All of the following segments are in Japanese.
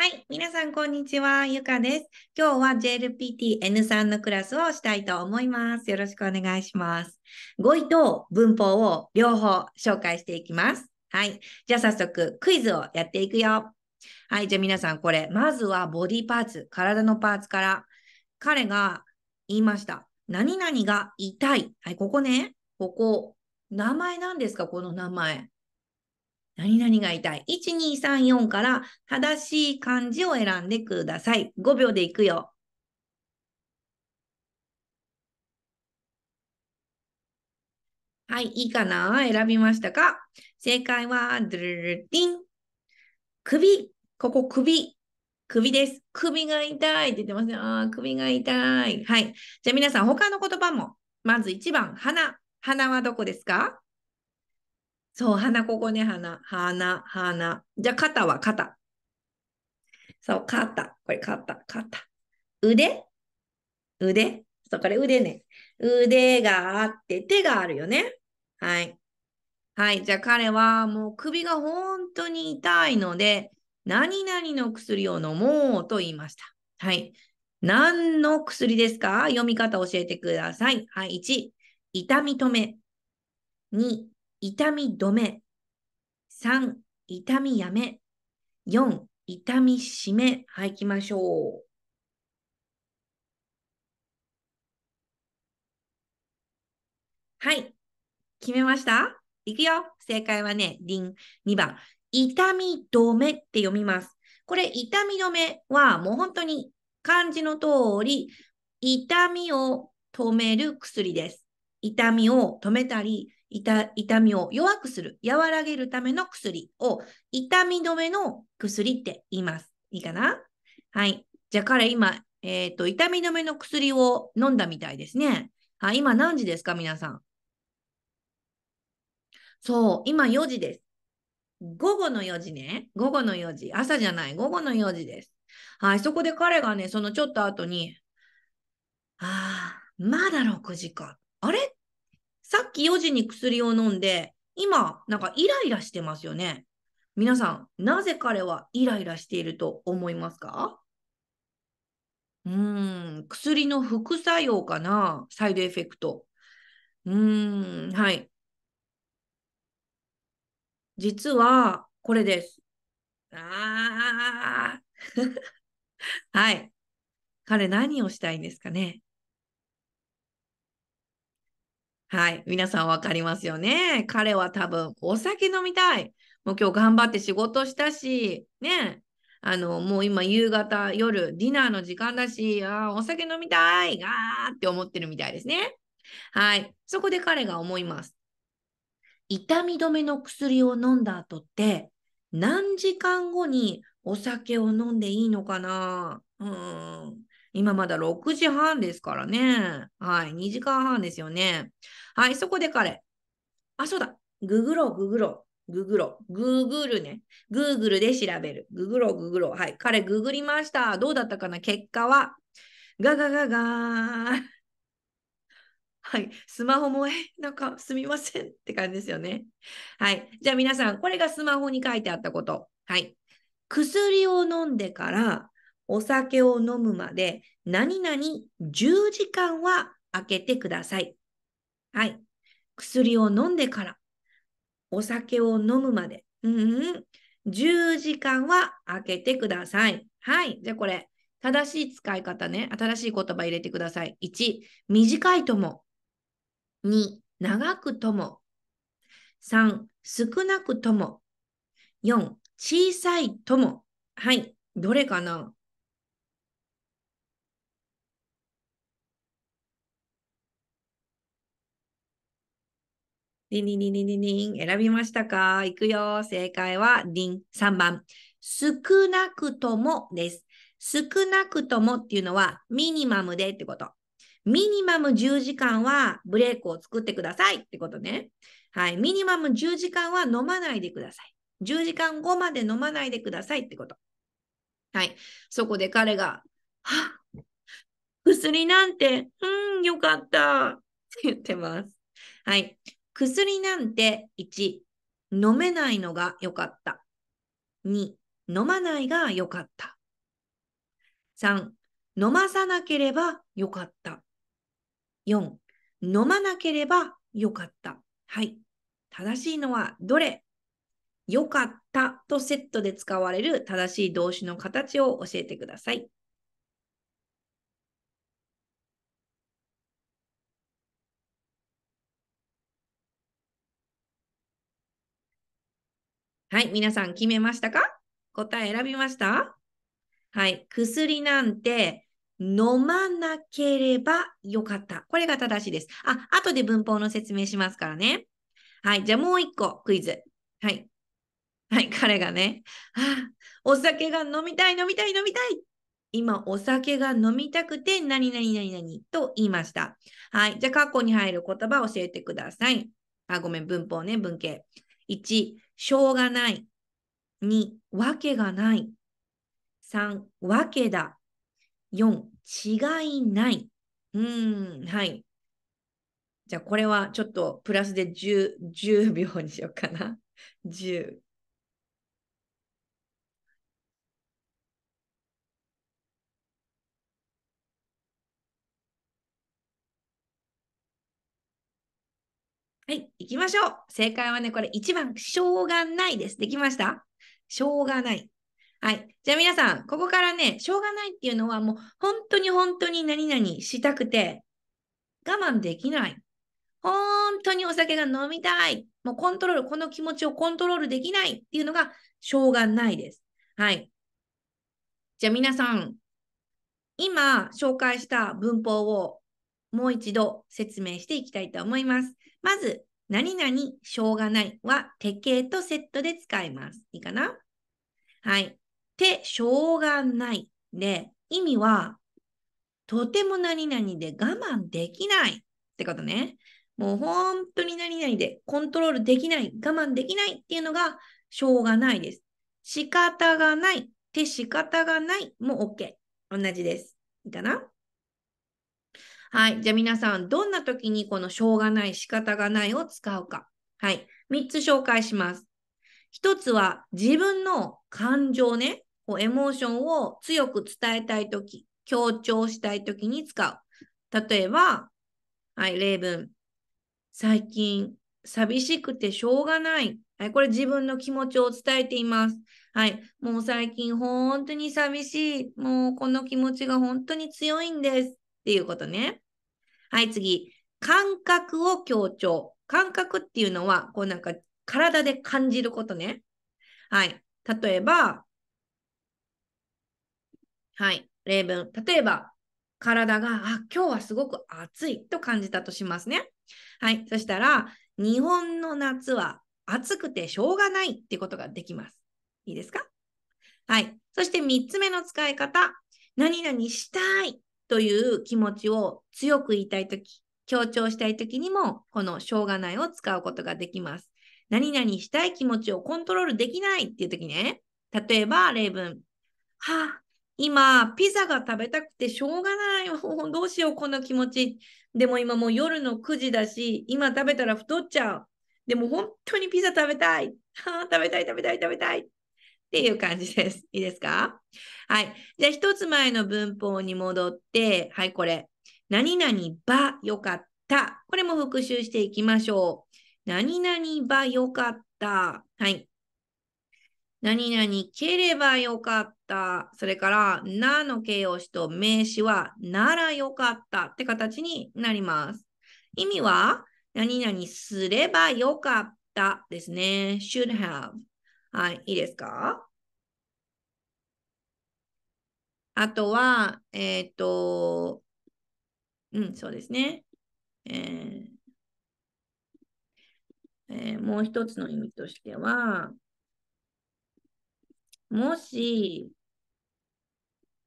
はい。皆さん、こんにちは。ゆかです。今日は JLPT-N3 のクラスをしたいと思います。よろしくお願いします。語彙と文法を両方紹介していきます。はい。じゃあ早速、クイズをやっていくよ。はい。じゃあ皆さん、これ、まずはボディパーツ、体のパーツから、彼が言いました。何々が痛い。はい。ここね、ここ、名前なんですか？この名前。何々が痛い。1、2、3、4から正しい漢字を選んでください。5秒でいくよ。はい、いいかな？選びましたか？正解は、ドゥルルディン。首。ここ首。首です。首が痛いって言ってますね。ああ、首が痛い。はい。じゃあ皆さん、他の言葉も。まず1番、鼻。鼻はどこですか？そう、鼻、ここね、鼻、鼻、鼻。じゃあ、肩は肩。そう、肩。これ肩、肩。腕？腕？そう、これ腕ね。腕があって、手があるよね。はい。はい。じゃあ、彼はもう首が本当に痛いので、何々の薬を飲もうと言いました。はい。何の薬ですか？読み方教えてください。はい。1、痛み止め。2、痛み止め。3、痛みやめ。4、痛みしめ。はい、行きましょう。はい。決めました？いくよ。正解はね、リン。2番。痛み止めって読みます。これ、痛み止めはもう本当に漢字の通り、痛みを止める薬です。痛みを止めたり、痛痛みを弱くする、和らげるための薬を痛み止めの薬って言います。いいかな？はい。じゃあ彼今、えっ、ー、と、痛み止めの薬を飲んだみたいですね。はい、今何時ですか？皆さん。そう、今4時です。午後の4時ね。午後の4時。朝じゃない。午後の4時です。はい、そこで彼がね、そのちょっと後に、ああ、まだ6時か。あれ？さっき4時に薬を飲んで、今、なんかイライラしてますよね。皆さん、なぜ彼はイライラしていると思いますか？うーん、薬の副作用かな？サイドエフェクト。うーん、はい。実は、これです。ああ はい。彼何をしたいんですかね？はい。皆さん分かりますよね。彼は多分お酒飲みたい。もう今日頑張って仕事したし、ね。あの、もう今夕方、夜、ディナーの時間だし、あお酒飲みたい。あーって思ってるみたいですね。はい。そこで彼が思います。痛み止めの薬を飲んだ後って、何時間後にお酒を飲んでいいのかなうん。今まだ6時半ですからね。はい。2時間半ですよね。はい。そこで彼。あ、そうだ。ググろう、ググろう。ググろう。グーグルね。グーグルで調べる。ググろう、ググろう。はい。彼、ググりました。どうだったかな？結果は、ガガガガー。はい。スマホも、え、なんかすみませんって感じですよね。はい。じゃあ皆さん、これがスマホに書いてあったこと。はい。薬を飲んでからお酒を飲むまで何々10時間は空けてください。はい。薬を飲んでからお酒を飲むまで、うん、10時間は空けてください。はい。じゃあこれ、正しい使い方ね。新しい言葉入れてください。1、短いとも。2、長くとも。3、少なくとも。4、小さいとも。はい。どれかな？リンリンリンリンリンリン選びましたか？いくよ。正解はリン3番。少なくともです。少なくともっていうのはミニマムでってこと。ミニマム10時間はブレイクを作ってくださいってことね。はい。ミニマム10時間は飲まないでください。10時間後まで飲まないでくださいってこと。はい。そこで彼が、は薬なんて、うん、よかったって言ってます。はい。薬なんて1、飲めないのが良かった。2、飲まないが良かった。3、飲まさなければ良かった。4、飲まなければ良かった。はい。正しいのはどれ？良かったとセットで使われる正しい動詞の形を教えてください。はい、皆さん決めましたか？答え選びました？はい、薬なんて飲まなければよかった。これが正しいです。あ、後で文法の説明しますからね。はい、じゃあもう一個クイズ。はい。はい、彼がね、はあ、お酒が飲みたい、飲みたい、飲みたい。今、お酒が飲みたくて、何々何々と言いました。はい。じゃあ、過去に入る言葉を教えてください。あ、ごめん、文法ね、文系。1、しょうがない。2、わけがない。3、わけだ。4、違いない。うん、はい。じゃあ、これはちょっとプラスで 10, 10秒にしようかな。10。はい、行きましょう。正解はね、これ1番、しょうがないです。できました？しょうがない。はい。じゃあ皆さん、ここからね、しょうがないっていうのはもう本当に本当に何々したくて我慢できない。本当にお酒が飲みたい。もうコントロール、この気持ちをコントロールできないっていうのがしょうがないです。はい。じゃあ皆さん、今紹介した文法をもう一度説明していきたいと思います。まず、何々しょうがないは手形とセットで使います。いいかな？はい。手しょうがないで、意味はとても何々で我慢できないってことね。もう本当に何々でコントロールできない、我慢できないっていうのがしょうがないです。仕方がない、手仕方がないも OK。同じです。いいかな？はい。じゃあ皆さん、どんな時にこのしょうがない、仕方がないを使うか。はい。3つ紹介します。1つは自分の感情ね、こうエモーションを強く伝えたいとき、強調したいときに使う。例えば、はい、例文。最近、寂しくてしょうがない。はい、これ自分の気持ちを伝えています。はい、もう最近本当に寂しい。もうこの気持ちが本当に強いんです。っていうことね。はい、次。感覚を強調。感覚っていうのは、こうなんか体で感じることね。はい。例えば、はい。例文。例えば、体が、あ、今日はすごく暑いと感じたとしますね。はい。そしたら、日本の夏は暑くてしょうがないってことができます。いいですか？はい。そして3つ目の使い方。何々したいという気持ちを強く言いたいとき、強調したいときにも、このしょうがないを使うことができます。何々したい気持ちをコントロールできないっていうときね、例えば例文。はあ、今、ピザが食べたくてしょうがない。どうしよう、この気持ち。でも今もう夜の9時だし、今食べたら太っちゃう。でも本当にピザ食べたい。はあ、食べたい、食べたい、食べたい。っていう感じです。いいですか？はい。じゃあ、一つ前の文法に戻って、はい、これ。何々ばよかった。これも復習していきましょう。何々ばよかった。はい。何々ければよかった。それから、なの形容詞と名詞は、ならよかったって形になります。意味は、何々すればよかったですね。should have。はい、いいですか？あとは、えっ、ー、と、うん、そうですね。えーえー、もう一つの意味としては、もし、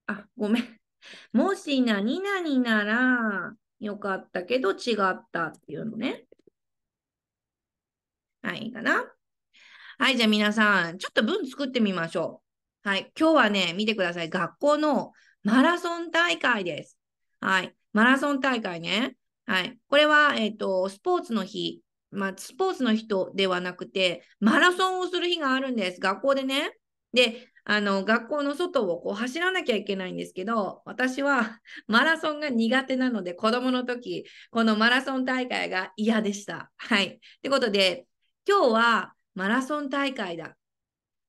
あ、ごめん。もし何々ならよかったけど違ったっていうのね。はい、いいかな？はい、じゃあ皆さん、ちょっと文作ってみましょう。はい、今日はね、見てください。学校のマラソン大会です。はい、マラソン大会ね。はい、これは、えっ、ー、と、スポーツの日。まあ、スポーツの人ではなくて、マラソンをする日があるんです。学校でね。で、あの学校の外をこう走らなきゃいけないんですけど、私は マラソンが苦手なので、子供の時、このマラソン大会が嫌でした。はい。ってことで、今日はマラソン大会だ。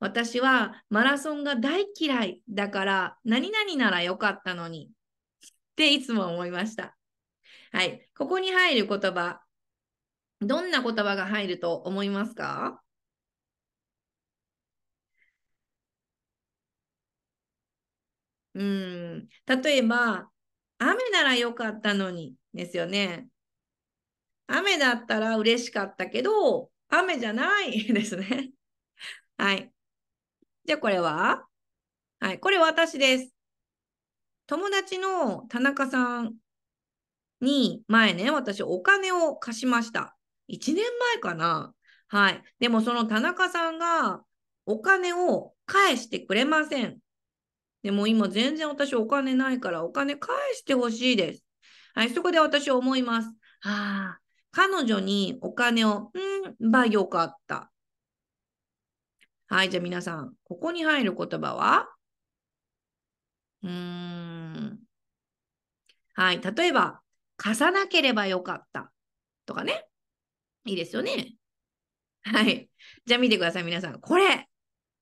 私はマラソンが大嫌いだから、何々ならよかったのにっていつも思いました。はい。ここに入る言葉、どんな言葉が入ると思いますか？うん。例えば、雨ならよかったのにですよね。雨だったら嬉しかったけど、雨じゃない ですね。はい。じゃあこれは？はい。これ私です。友達の田中さんに前ね、私お金を貸しました。1年前かな。はい。でもその田中さんがお金を返してくれません。でも今全然私お金ないからお金返してほしいです。はい。そこで私思います。ああ、彼女にお金を、んばよかった。はい。じゃあ皆さん、ここに入る言葉は？うーん。はい。例えば、貸さなければよかったとかね。いいですよね。はい。じゃあ見てください、皆さん。これ、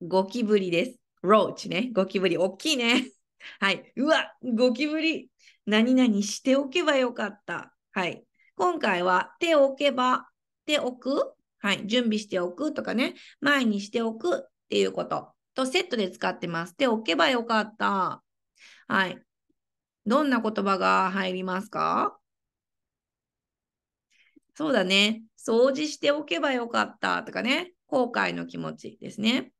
ゴキブリです。ローチね。ゴキブリ。大きいね。はい。うわ、ゴキブリ。何々しておけばよかった。はい。今回は手を置けば、手置く？はい。準備しておくとかね。前にしておくっていうこととセットで使ってます。手を置けばよかった。はい。どんな言葉が入りますか？そうだね。掃除しておけばよかったとかね。後悔の気持ちですね。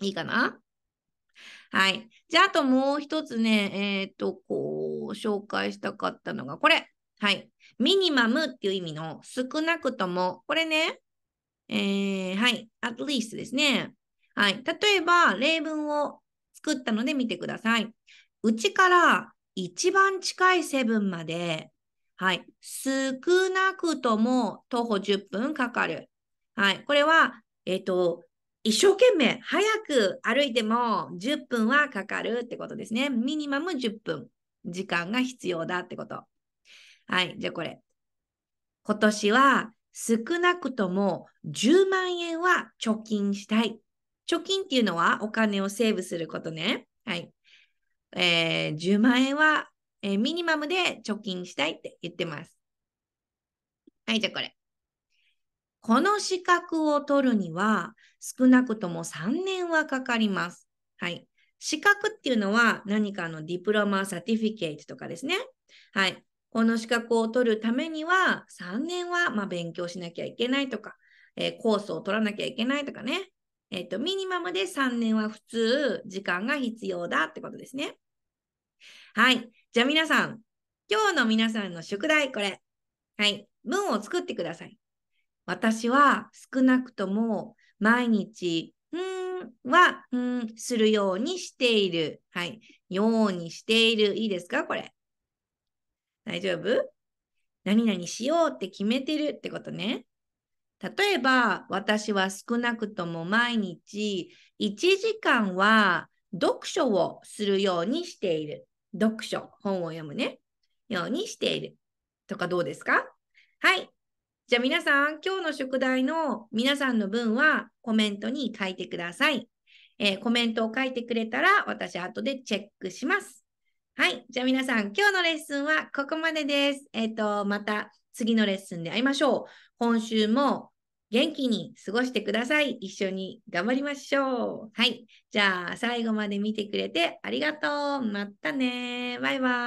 いいかな？はい。じゃあ、あともう一つね、えっ、ー、と、こう、紹介したかったのが、これ。はい。ミニマムっていう意味の少なくとも、これね、えー、はい。at least ですね。はい。例えば、例文を作ったので見てください。うちから一番近いセブンまではい。少なくとも徒歩10分かかる。はい。これは、えっ、ー、と、一生懸命早く歩いても10分はかかるってことですね。ミニマム10分時間が必要だってこと。はい。じゃあこれ。今年は少なくとも10万円は貯金したい。貯金っていうのはお金をセーブすることね。はい。えー、10万円はえー、ミニマムで貯金したいって言ってます。はい、じゃあこれ。この資格を取るには少なくとも3年はかかります。はい。資格っていうのは何かの diploma certificate とかですね。はい。この資格を取るためには3年はま勉強しなきゃいけないとか、えー、コースを取らなきゃいけないとかね。えっ、ー、と、ミニマムで3年は普通時間が必要だってことですね。はい。じゃあ皆さん、今日の皆さんの宿題、これ。はい。文を作ってください。私は少なくとも毎日、んは、んするようにしている。はい。ようにしている。いいですか？これ。大丈夫？何々しようって決めてるってことね。例えば、私は少なくとも毎日1時間は読書をするようにしている。読書、本を読むね、ようにしている。とかどうですか？はい。じゃあ皆さん、今日の宿題の皆さんの分はコメントに書いてください。えー、コメントを書いてくれたら私後でチェックします。はい。じゃあ皆さん、今日のレッスンはここまでです。えっ、ー、と、また次のレッスンで会いましょう。今週も元気に過ごしてください。一緒に頑張りましょう。はい。じゃあ、最後まで見てくれてありがとう。またね。バイバイ。